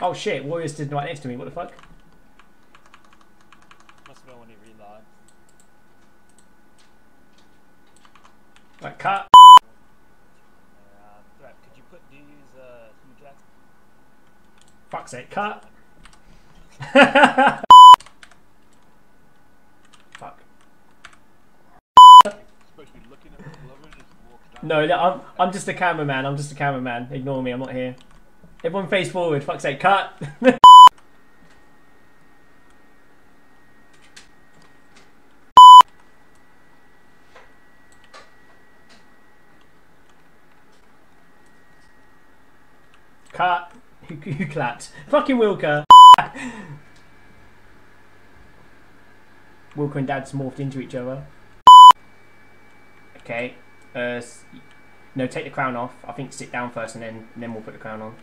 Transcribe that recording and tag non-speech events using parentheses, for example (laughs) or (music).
Oh shit, Warriors stood right next to me, what the fuck? Must have been when he relogged. Right, cut. Uh, threat. Could you put? Do you use uh, Hugh Jackson? Fuck's sake, cut. (laughs) Fuck. Supposed to be looking at the glove and just walk down. No, no, I'm, I'm just a cameraman. I'm just a cameraman. Ignore me. I'm not here. Everyone face forward. Fuck's sake, cut. (laughs) cut. (laughs) Who, clapped? Fucking Wilker. (laughs) Wilker and Dad's morphed into each other. Okay. Uh, no, take the crown off. I think sit down first and then and then we'll put the crown on.